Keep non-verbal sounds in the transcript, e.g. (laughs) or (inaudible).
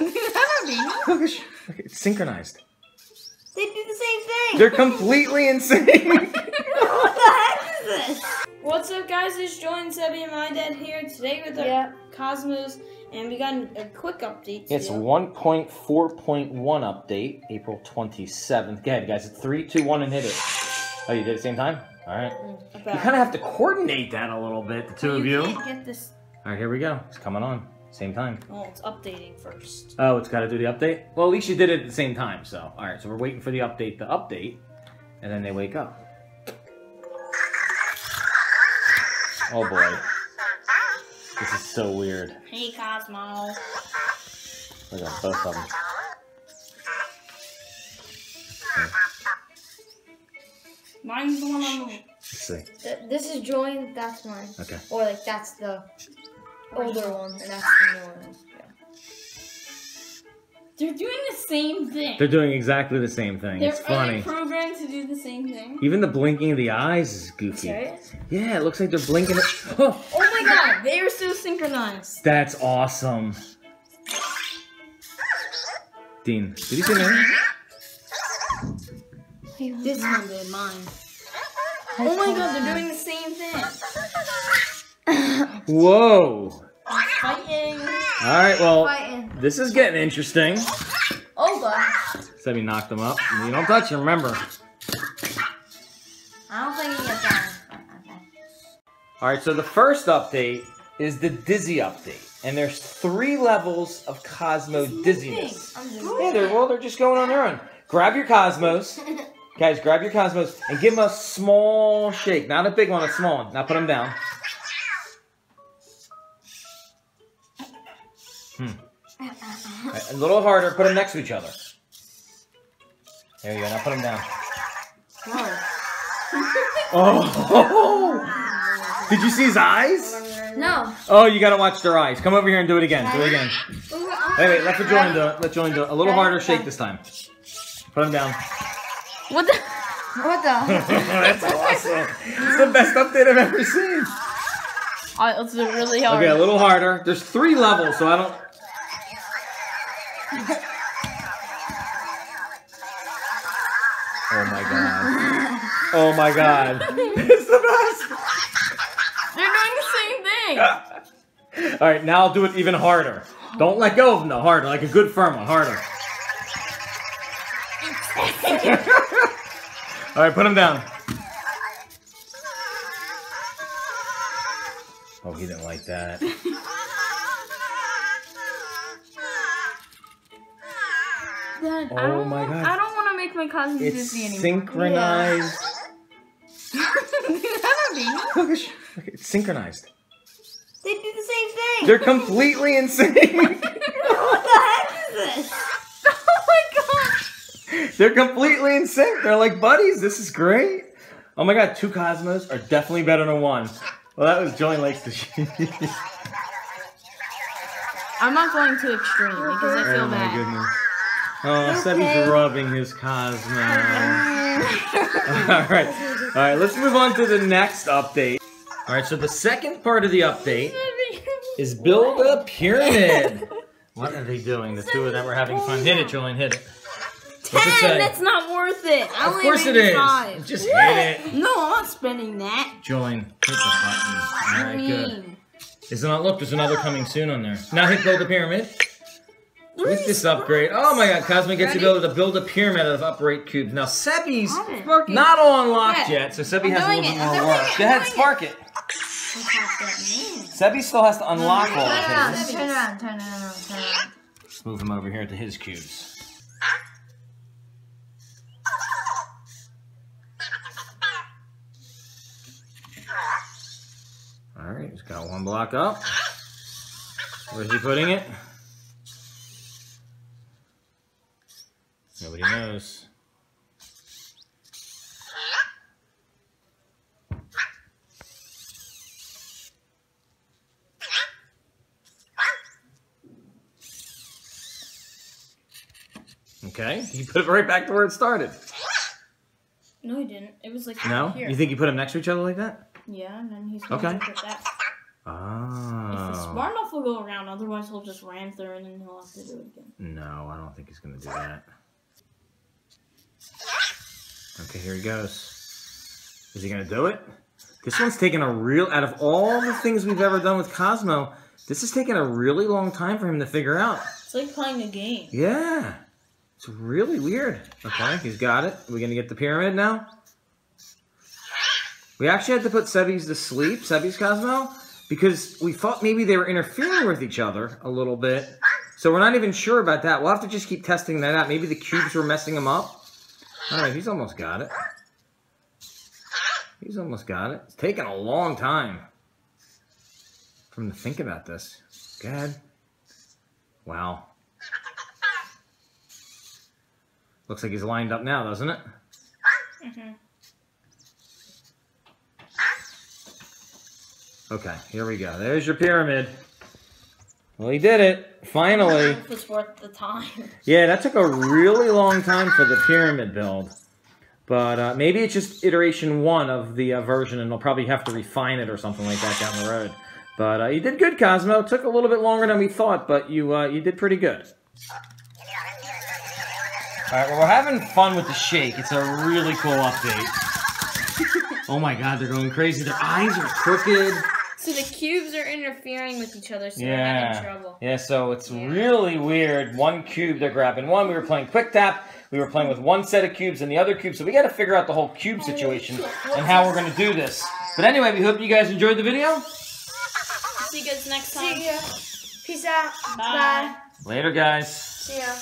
Look, it's it's synchronized. They do the same thing. They're completely insane. (laughs) what the heck is this? What's up, guys? It's Join Sebby and my dad here today with our Yeah. Cozmos, and we got a quick update. It's 1.4.1 update, April 27th. Go ahead, guys. It's 3, 2, 1, and hit it. Oh, you did it at the same time? All right. Mm, you kind of have to coordinate that a little bit, the two of you. can't get this. All right, here we go. It's coming on. Same time. Oh, it's updating first. Oh, it's got to do the update? Well, at least you did it at the same time, so. All right, so we're waiting for the update to update, and then they wake up. Oh, boy. This is so weird. Hey, Cozmo. Look at both of them. Mine's the one on the. Let's see. Th- This is join. That's mine. Okay. Or like that's the older one, and that's the newer one. They're doing the same thing. They're doing exactly the same thing. They're It's funny. programmed to do the same thing. Even the blinking of the eyes is goofy. Serious? Yeah, it looks like they're blinking. (gasps) Oh, Oh my god, they are so synchronized. that's awesome. Dean, did you say name? This one did mine. Oh my god, they're doing the same thing. Whoa. Fighting. All right, well, Fighting. this is getting interesting. Oh god. Sebby knocked them up. You don't touch him, remember. I don't think he gets that. All right, so the first update is the Dizzy update. And there's three levels of Cozmo dizziness. Yeah, they're, well, they're just going on their own. Grab your Cozmos. (laughs) Guys, grab your Cozmos and give them a small shake. Not a big one, a small one. Now put them down. Hmm. A little harder. Put them next to each other. There you go. Now put them down. Oh! (laughs) Did you see his eyes? No. Oh, you gotta watch their eyes. Come over here and do it again. Do it again. Wait, wait. Let the Julian do it. Let Julian do it. A little harder shake this time. Put them down. What the? What the? (laughs) That's awesome. It's the best update I've ever seen. Alright, let's do it really hard. Okay, a little harder. There's three levels, so I don't. Oh my god. Oh my god. (laughs) It's the best. They're doing the same thing. All right, now I'll do it even harder. Don't let go of them though. Harder, like a good firm one. Harder. (laughs) All right, put him down. Oh, he didn't like that. Dad, I Oh don't my want- God. I don't make my Cozmos It's dizzy anymore. synchronized. Yeah. Look, it's it's synchronized. They do the same thing. They're completely insane. (laughs) (laughs) what the heck is this? oh my god. They're completely in sync. They're like buddies. This is great. Oh my god, two Cozmos are definitely better than one. Well, that was Joey likes to shoot. I'm not going too extreme because I feel oh my bad. goodness. Oh, Sebby's rubbing his Cozmo. (laughs) All right. All right, let's move on to the next update. All right, so the second part of the update is build a pyramid. (laughs) What are they doing? The two of them are having fun. Hit it, Julian, hit it. Ten. That's not worth it. I Of course it is. Five. Just What? hit it. No, I'm not spending that. Julian, hit the button. All right, good. Mean. Is it not? Look, there's another coming soon on there. Now hit build a pyramid. With this upgrade, oh my god, Cosmic gets the ability to build a pyramid out of upright cubes. Now, Sebby's not all unlocked Yeah. yet, so Sebby has a little bit it. I'm more work. it. Go ahead, doing spark it. Sebby still has to unlock all of his. turn around, turn around, turn around. Let's move him over here to his cubes. All right, he's got one block up. Where's he putting it? Nobody knows. Okay, he put it right back to where it started. No, he didn't. It was like No? here. You think you put them next to each other like that? Yeah, and then he's going Okay. to put that. If he's ah. smart enough, he'll go around. Otherwise, he'll just ram through and then he'll have to do it again. No, I don't think he's gonna do that. Okay, here he goes. Is he gonna do it? This one's taking a real. Out of all the things we've ever done with Cozmo, this is taking a really long time for him to figure out. It's like playing a game. Yeah, it's really weird. Okay, he's got it. Are we gonna get the pyramid now? We actually had to put Sebby's to sleep, Sebby's Cozmo, because we thought maybe they were interfering with each other a little bit. So we're not even sure about that. We'll have to just keep testing that out. Maybe the cubes were messing him up. All right, he's almost got it. He's almost got it. It's taking a long time for him to think about this. Go ahead. Wow. Looks like he's lined up now, doesn't it? Mm-hmm. Okay, here we go. There's your pyramid. Well, he did it. Finally. (laughs) It's worth the time. Yeah, that took a really long time for the pyramid build. But uh, maybe it's just iteration one of the uh, version, and they'll probably have to refine it or something like that down the road. But uh, you did good, Cozmo. Took a little bit longer than we thought, but you uh, you did pretty good. All right, well, we're having fun with the shake. It's a really cool update. (laughs) oh my God, they're going crazy. Their eyes are crooked. So the cubes are interfering with each other, so they're Yeah. having trouble. Yeah, so it's really weird. One cube, they're grabbing one. We were playing quick tap. We were playing with one set of cubes and the other cube. So we got to figure out the whole cube situation and how we're going to do this. But anyway, we hope you guys enjoyed the video. See you guys next time. See ya. Peace out. Bye. Bye. Later, guys. See ya.